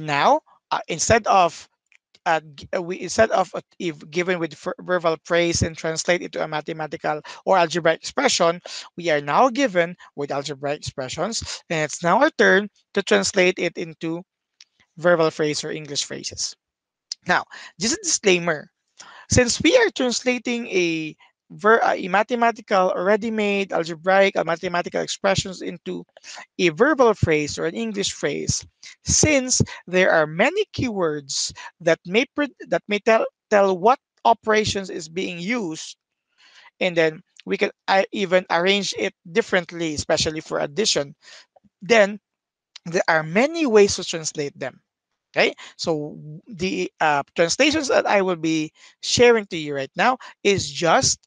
Now, uh, instead of uh, uh, we instead of if given with verbal phrase and translate it to a mathematical or algebraic expression, we are now given with algebraic expressions, and it's now our turn to translate it into verbal phrase or English phrases. Now, just a disclaimer. Since we are translating a, ver a mathematical ready-made algebraic or mathematical expressions into a verbal phrase or an English phrase, since there are many keywords that may that may tell tell what operations is being used, and then we can uh, even arrange it differently, especially for addition, then there are many ways to translate them. Okay, so the uh, translations that I will be sharing to you right now is just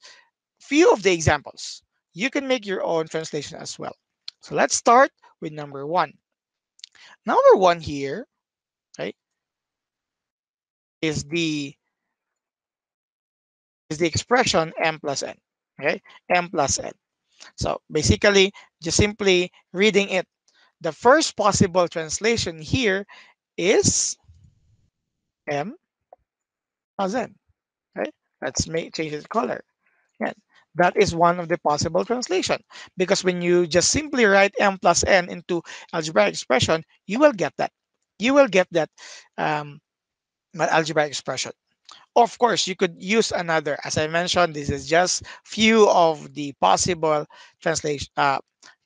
few of the examples. You can make your own translation as well. So let's start with number one. Number one here, right, is the is the expression m plus n. Okay, m plus n. So basically, just simply reading it. The first possible translation here is M plus N. Okay, let's make change the color. Yeah, that is one of the possible translation because when you just simply write M plus N into algebraic expression, you will get that. You will get that um, algebraic expression. Of course, you could use another. As I mentioned, this is just few of the possible translation uh,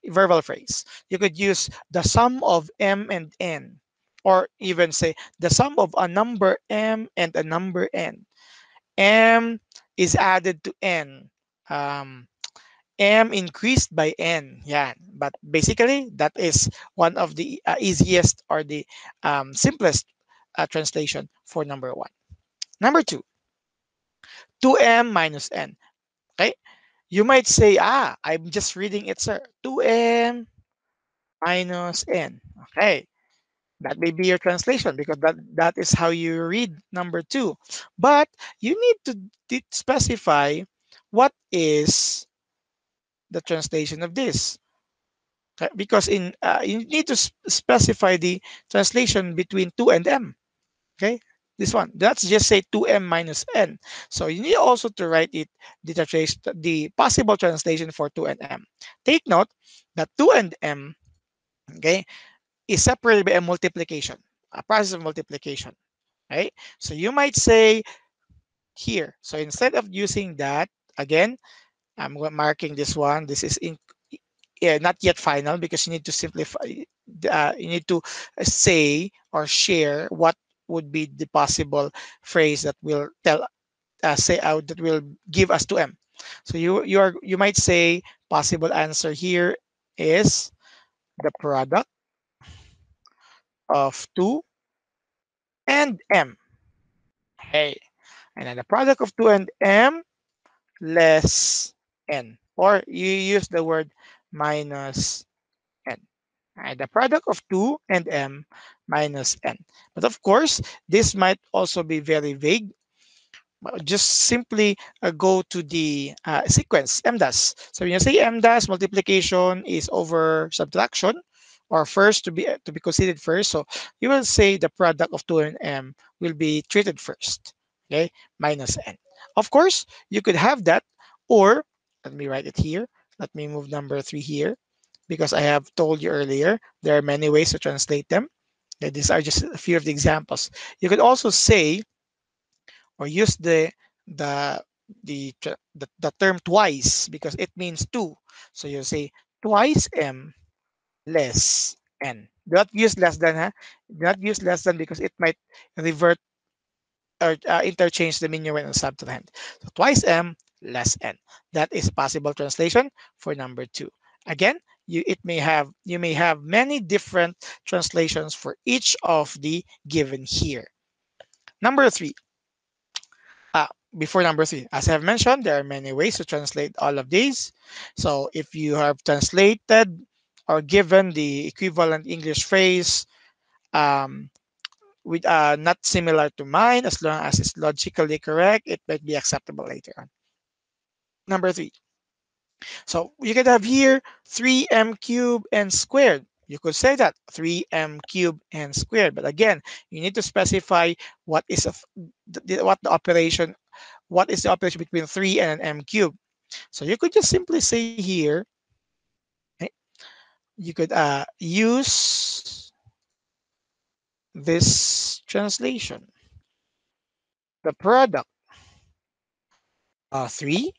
verbal phrase. You could use the sum of M and N or even say the sum of a number m and a number n. m is added to n. Um, m increased by n. Yeah, but basically that is one of the uh, easiest or the um, simplest uh, translation for number one. Number two, 2m minus n. Okay, you might say, ah, I'm just reading it, sir. 2m minus n. Okay, that may be your translation because that, that is how you read number two. But you need to specify what is the translation of this. Because in uh, you need to specify the translation between 2 and m. Okay, this one. Let's just say 2m minus n. So you need also to write it the, the possible translation for 2 and m. Take note that 2 and m okay is separated by a multiplication, a process of multiplication, right? So you might say here, so instead of using that, again, I'm marking this one. This is in, yeah, not yet final because you need to simplify, uh, you need to say or share what would be the possible phrase that will tell, uh, say out that will give us to M. So you you are you might say possible answer here is the product of 2 and m. Hey, and then the product of 2 and m less n. Or you use the word minus n. The product of 2 and m minus n. But of course, this might also be very vague. Just simply uh, go to the uh, sequence, MDAS. So when you say MDAS, multiplication is over subtraction or first to be to be considered first. So you will say the product of 2 and m will be treated first, okay, minus n. Of course, you could have that, or let me write it here. Let me move number three here, because I have told you earlier, there are many ways to translate them. Okay, these are just a few of the examples. You could also say, or use the the the, the, the term twice because it means two. So you say twice m less n. Do not use less than, huh? Do not use less than because it might revert or uh, interchange the minuend and subtrahend. So twice m less n. That is possible translation for number two. Again, you it may have you may have many different translations for each of the given here. Number three. Uh, before number three, as I have mentioned, there are many ways to translate all of these. So if you have translated or given the equivalent English phrase um, with uh, not similar to mine, as long as it's logically correct, it might be acceptable later on. Number three. So you could have here 3m cubed n squared. you could say that 3m cubed n squared. But again, you need to specify what is a, what the operation, what is the operation between 3 and m cubed. So you could just simply say here, you could uh, use this translation. The product uh, 3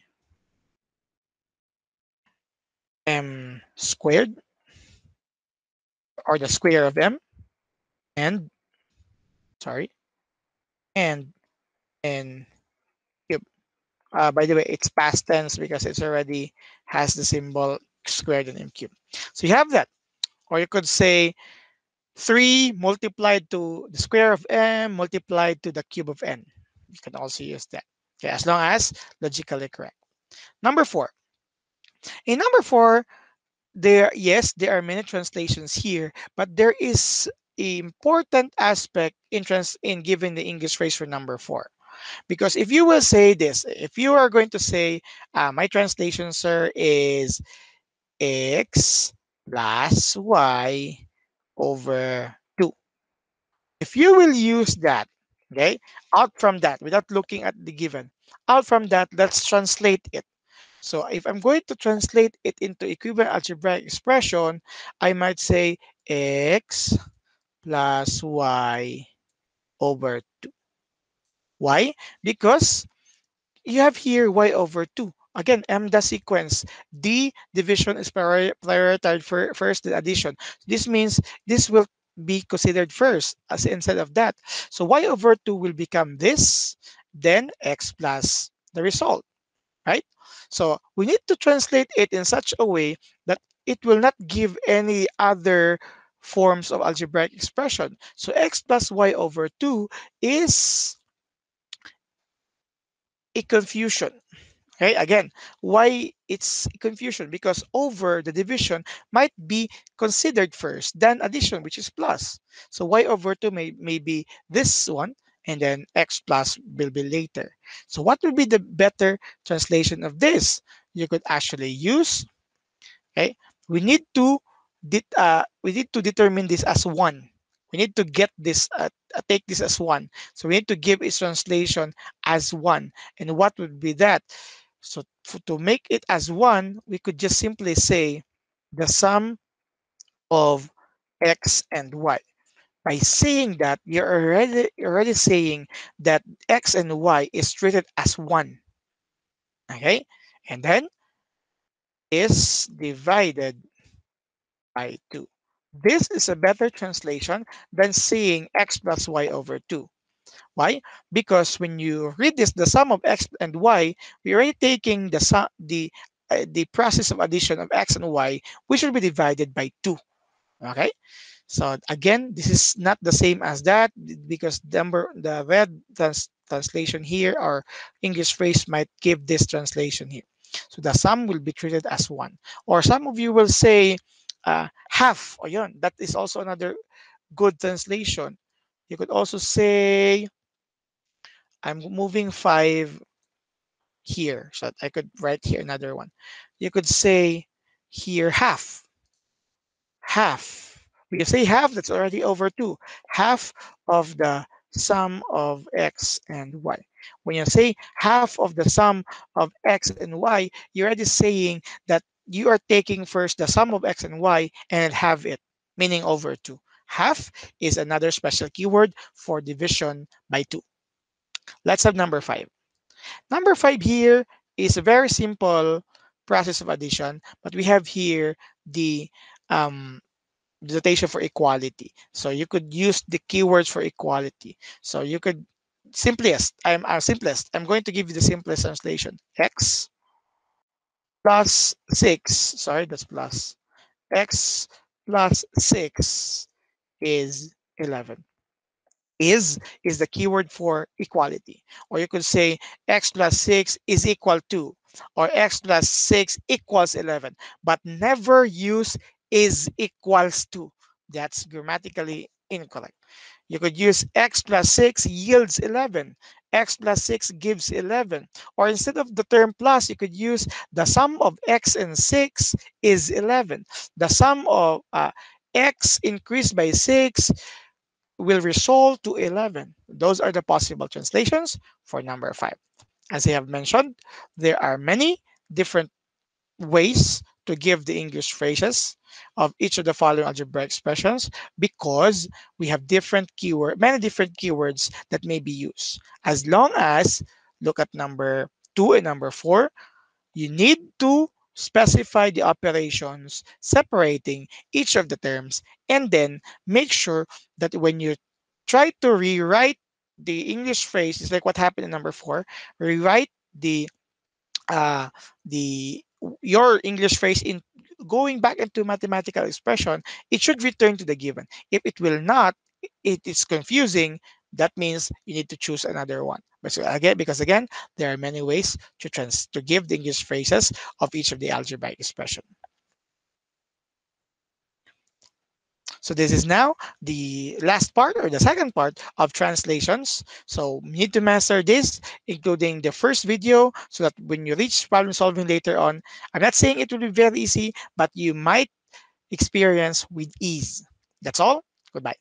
m squared or the square of m and sorry and n cube uh, by the way it's past tense because it's already has the symbol squared and m cubed. so you have that. Or you could say 3 multiplied to the square of m multiplied to the cube of n. You can also use that. Okay as long as logically correct. Number four. In number four there yes there are many translations here but there is important aspect in trans in giving the english phrase for number four. Because if you will say this if you are going to say uh, my translation sir is x plus y over 2 if you will use that okay out from that without looking at the given out from that let's translate it so if I'm going to translate it into equivalent algebraic expression, I might say x plus y over 2. Why? Because you have here y over 2. Again, m the sequence. D division is prioritized for first addition. This means this will be considered first as instead of that. So y over 2 will become this, then x plus the result, right? So we need to translate it in such a way that it will not give any other forms of algebraic expression. So x plus y over 2 is a confusion. Okay, again, why it's confusion? Because over the division might be considered first, then addition, which is plus. So y over 2 may, may be this one, and then x plus will be later. So what will be the better translation of this? You could actually use, okay, we need to uh, we need to determine this as one. We need to get this, uh, uh, take this as one. So we need to give its translation as one. And what would be that? So to make it as one, we could just simply say the sum of x and y. By saying that you're already already saying that x and y is treated as one. Okay? And then is divided by 2 this is a better translation than saying x plus y over 2 why because when you read this the sum of x and y we're already taking the sum the uh, the process of addition of x and y which will be divided by 2 okay so again, this is not the same as that because the, number, the red trans translation here or English phrase might give this translation here. So the sum will be treated as one. Or some of you will say uh, half. O yun, that is also another good translation. You could also say, I'm moving five here. So I could write here another one. You could say here half. Half when you say half, that's already over 2. Half of the sum of x and y. When you say half of the sum of x and y, you're already saying that you are taking first the sum of x and y and have it, meaning over 2. Half is another special keyword for division by 2. Let's have number 5. Number 5 here is a very simple process of addition, but we have here the um, notation for equality. So you could use the keywords for equality. So you could simplest, I'm our simplest. I'm going to give you the simplest translation. X plus 6, sorry, that's plus. X plus 6 is 11 is is the keyword for equality. Or you could say x plus 6 is equal to, or x plus 6 equals 11, but never use is equals to. That's grammatically incorrect. You could use x plus 6 yields 11. x plus 6 gives 11. Or instead of the term plus, you could use the sum of x and 6 is 11. The sum of uh, x increased by 6 will result to 11. Those are the possible translations for number 5. As I have mentioned, there are many different ways to give the English phrases of each of the following algebraic expressions because we have different keyword, many different keywords that may be used. As long as look at number two and number four, you need to specify the operations separating each of the terms and then make sure that when you try to rewrite the English phrase, it's like what happened in number four, rewrite the uh, the your English phrase in going back into mathematical expression, it should return to the given. If it will not, it is confusing. That means you need to choose another one. But so again, because again, there are many ways to trans to give the English phrases of each of the algebraic expression. So this is now the last part or the second part of translations. So you need to master this, including the first video, so that when you reach problem solving later on, I'm not saying it will be very easy, but you might experience with ease. That's all. Goodbye.